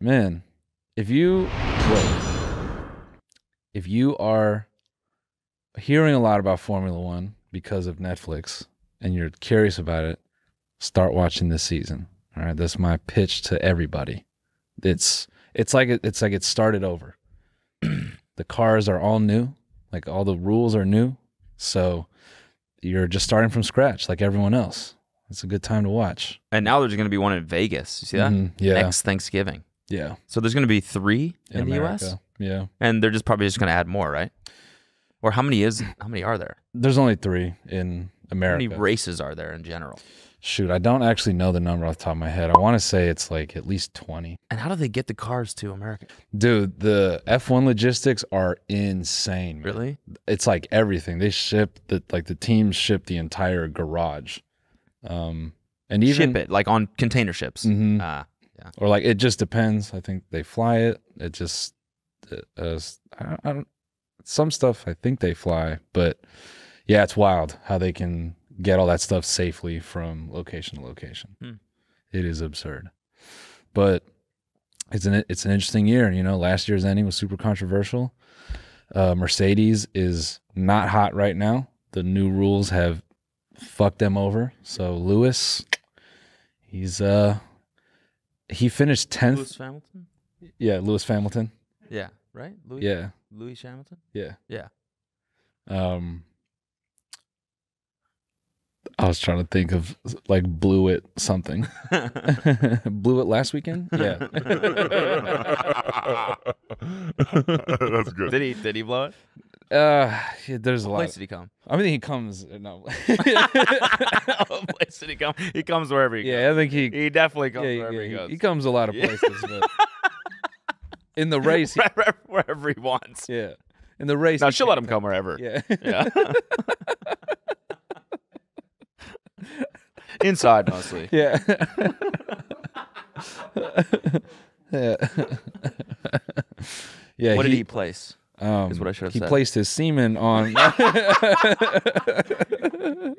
man, if you wait, if you are hearing a lot about Formula One because of Netflix and you're curious about it, start watching this season. All right, that's my pitch to everybody. It's it's like it, it's like it started over. the cars are all new, like all the rules are new, so you're just starting from scratch, like everyone else. It's a good time to watch. And now there's going to be one in Vegas. You see that? Mhm, yeah. Next Thanksgiving. Yeah, So there's going to be three in, the U.S. Yeah, and they're just probably just going to add more, right? Or how many is how many are there? there's only three in America. How many races are there in general? Shoot, I don't actually know the number off the top of my head. I want to say it's like at least 20. And how do they get the cars to America? Dude, the F1 logistics are insane. man. Really? It's like everything. They ship the like the teams ship the entire garage. Um and even Ship it like on container ships. Mhm. Ah, yeah. or like it just depends. I think they fly it. It just uh, uh, I don't, I don't some stuff I think they fly, but yeah, it's wild how they can get all that stuff safely from location to location. Hmm. It is absurd. But it's an it's an interesting year, you know, last year's ending was super controversial. Uh, Mercedes is not hot right now. The new rules have fucked them over. So Lewis he's uh he finished 10th Lewis Hamilton? yeah, Lewis Hamilton. Yeah, right? Louis Yeah, Louis Hamilton? yeah, Yeah. Um, I was trying to think of like blew it something. blew it last weekend. Yeah, That's good. did he did he blow it? Uh, yeah, there's a What lot. place did he come? I mean, he comes. No, what place did he come? He comes wherever he goes. yeah, I think he. He definitely comes Yeah, wherever yeah, he he, goes. he comes a lot of Yeah. places, but in the race, he, wherever, wherever he wants. yeah, in the race. Now she'll let can't him come wherever. Yeah, Yeah. Inside mostly. yeah, yeah. yeah, What did he place? Um, is what I should have he said. placed his semen on.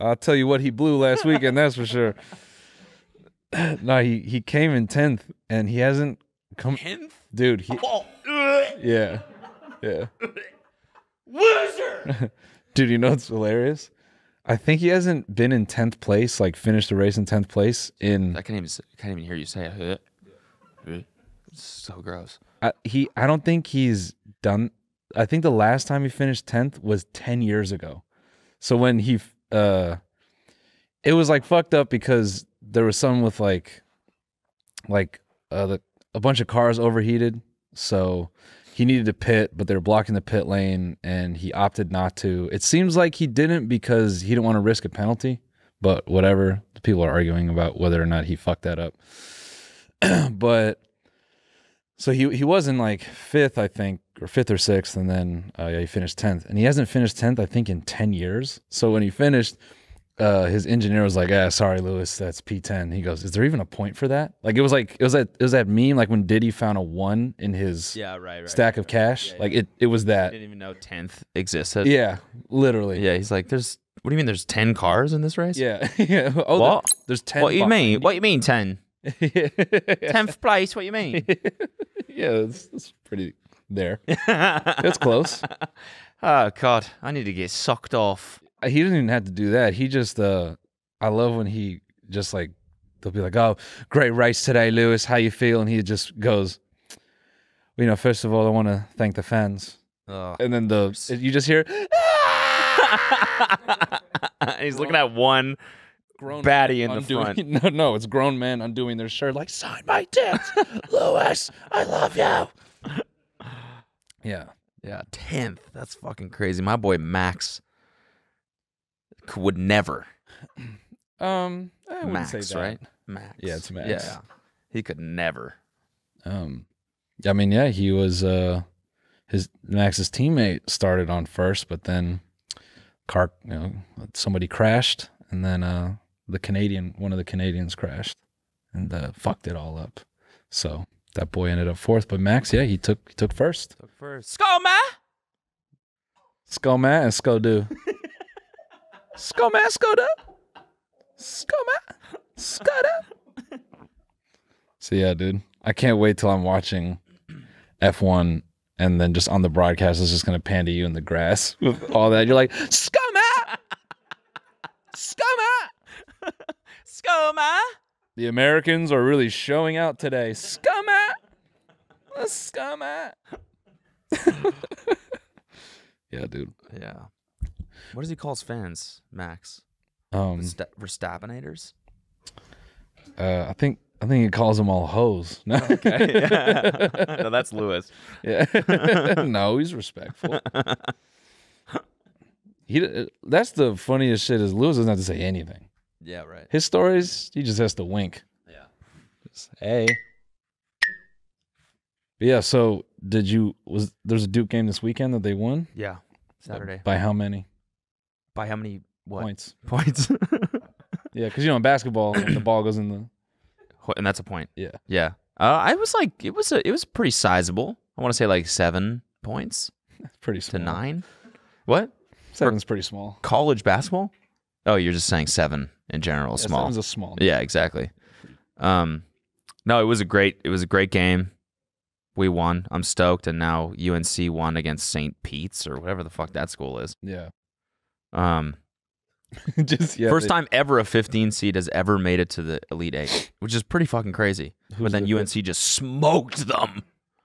I'll tell you what he blew last weekend. That's for sure. no, he he came in tenth, and he hasn't come. Tenth? Dude, he Oh, yeah, yeah. loser! Dude, you know what's hilarious? I think he hasn't been in tenth place, like finished the race in tenth place in. I can't even. s- Can't even hear you say it. So gross. I, he, I don't think he's done. I think the last time he finished tenth was ten years ago. So when he, uh, it was like fucked up because there was some with like, like uh, the, a bunch of cars overheated. So he needed to pit, but they were blocking the pit lane, and he opted not to. It seems like he didn't because he didn't want to risk a penalty. But whatever, the people are arguing about whether or not he fucked that up. but so he he was in like fifth, I think, or fifth or sixth, and then uh, yeah, he finished tenth. And he hasn't finished tenth, I think, in ten years. So when he finished, uh, his engineer was like, "Ah, sorry, Lewis, that's P10." He goes, "Is there even a point for that?" Like it was like it was that it was that meme like when Diddy found a one in his Yeah, right, right. stack of cash. Yeah, like it it was I that. didn't even know tenth existed. Yeah, literally. Yeah, he's like, there's. What do you mean? There's ten cars in this race? Yeah. yeah. Oh, What? there- there's ten. What you mean? What you mean ten? Yeah, Tenth place? What you mean? that's, that's pretty there. That's close. oh God, I need to get sucked off. he doesn't even have to do that. He just uh I love when he just like they'll be like, "Oh, great race today, Lewis. How you feel?" And he just goes, well, "You know, first of all, I want to thank the fans." Ugh. And then the you just hear he's looking at one. Grown Baddie in the undoing, front. No, no, it's grown men undoing their shirt like, "Sign my tits, Lewis. I love you." Yeah. Yeah, tenth. That's fucking crazy. My boy Max would never. Um, I wouldn't Max, say that. right? Max. Yeah, it's Max. Yeah, he could never. Um, I mean, yeah, he was uh his Max's teammate started on first, but then car, you know, somebody crashed, and then uh the Canadian, one of the Canadians crashed, and uh, fucked it all up. So that boy ended up fourth, but Max, yeah, he took he took first. Took first. Skull man. Skull Matt and Skull Do. Skull Matt, Skull Do. Skull Matt, Skull Do. So yeah, dude, I can't wait till I'm watching F1 and then just on the broadcast it's just gonna pan to you in the grass with all that. You're like, scumma, The Americans are really showing out today. Scumma, scumma. yeah, dude. Yeah. What does he call his fans, Max? Um, Versta- Verstappenators? uh, I think I think he calls them all hoes. No, no, that's Lewis. yeah. no, he's respectful. he that's the funniest shit is Lewis doesn't have to say anything. Yeah, right. His stories, he just has to wink. Yeah. Just, hey. But yeah, so did you was there's a Duke game this weekend that they won? Yeah. Saturday. By how many By how many what? points? Points. Yeah, because you know in basketball the ball goes in the and that's a point. yeah. Yeah. Uh, I was like, it was a, it was pretty sizable. I want to say like seven points Pretty to small. nine. What? Seven's pretty small. College basketball? Oh, you're just saying seven in general, Yeah, small. Seven's a small. Yeah, exactly. Um, no, it was a great, it was a great game. We won. I'm stoked, and now UNC won against St. Pete's or whatever the fuck that school is. Yeah. Um, just yeah. first they- time ever a 15 seed has ever made it to the Elite Eight, which is pretty fucking crazy. But then the UNC just smoked them.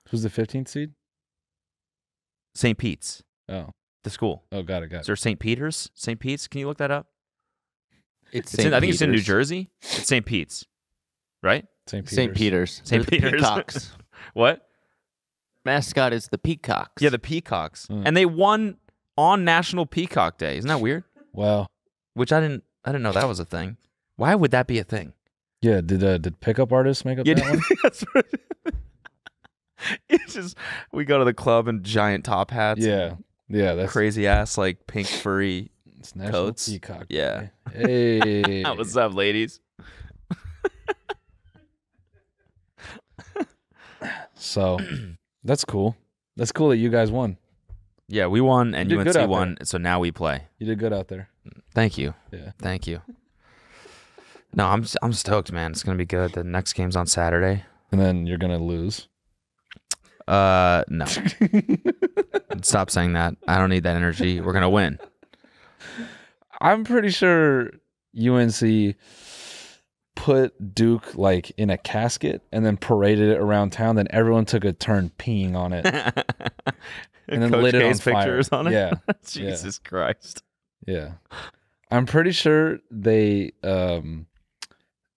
Who's the 15th seed? St. Pete's, Oh, the school. oh, got it, got Is it. there St. Peter's? St. Pete's? Can you look that up? It's, It's in, I think it's in New Jersey. It's St. Pete's, right? St. Peter's. St. Peter's. St. Peter's. Peacocks. What? Mascot is the Peacocks. Yeah, the Peacocks, Hmm. and they won on National Peacock Day. Isn't that weird? Wow. Which I didn't, I didn't know that was a thing. Why would that be a thing? Yeah. Did uh, did pickup artists make up Yeah, that one? that's right. It's just we go to the club in giant top hats. Yeah. Yeah. That's crazy ass like pink furry. It's National coats. Peacock. Yeah. Day. Hey. What's up, ladies? So that's cool. That's cool that you guys won. Yeah, we won and You did good UNC won, so now we play. You did good out there. Thank you. Yeah. Thank you. No, I'm I'm stoked, man. It's gonna be good. The next game's on Saturday. And then you're gonna lose. Uh, no. Stop saying that. I don't need that energy. We're gonna win. I'm pretty sure UNC put Duke like in a casket and then paraded it around town. Then everyone took a turn peeing on it and then Coach lit it on K's fire. pictures on it. Yeah, Jesus Christ. yeah. I'm pretty sure they, um,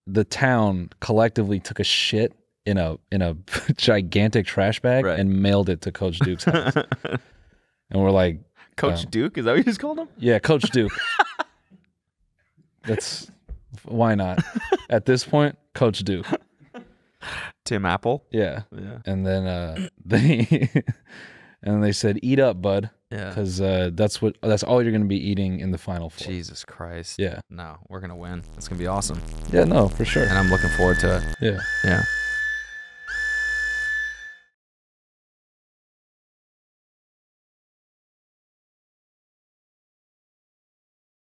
the town collectively took a shit in a in a gigantic trash bag Right. and mailed it to Coach Duke's house. and we're like, Coach Oh. Duke, is that what you just called him? Yeah, Coach Duke. That's why not? At this point, Coach Duke. Tim Apple. Yeah. Yeah. And then uh they and they said, "Eat up, bud," Yeah. because uh, that's what that's all you're gonna be eating in the final four. Jesus Christ. Yeah. No, we're gonna win. It's gonna be awesome, Yeah. No, for sure. and I'm looking forward to it. Yeah. Yeah.